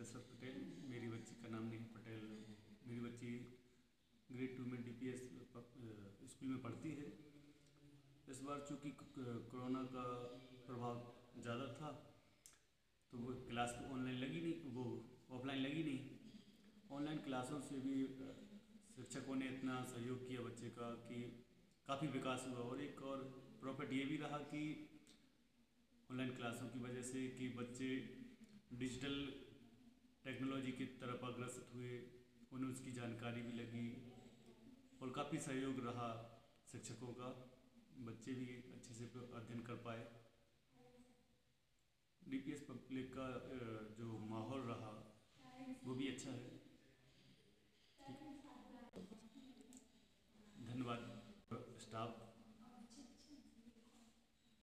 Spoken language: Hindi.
दशरथ पटेल, मेरी बच्ची का नाम नेहा पटेल, मेरी बच्ची ग्रेड टू में डीपीएस स्कूल में पढ़ती है। इस बार चूँकि कोरोना का प्रभाव ज़्यादा था तो वो क्लास तो ऑनलाइन लगी नहीं, वो ऑफलाइन लगी नहीं। ऑनलाइन क्लासों से भी शिक्षकों ने इतना सहयोग किया बच्चे का कि काफ़ी विकास हुआ। और एक और प्रॉफिट ये भी रहा कि ऑनलाइन क्लासों की वजह से कि बच्चे डिजिटल टेक्नोलॉजी की तरफ़ अग्रसर हुए, उन्हें उसकी जानकारी भी लगी और काफ़ी सहयोग रहा शिक्षकों का। बच्चे भी अच्छे से अध्ययन कर पाए। डीपीएस पब्लिक का जो माहौल रहा, वो भी अच्छा है।